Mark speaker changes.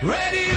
Speaker 1: Ready?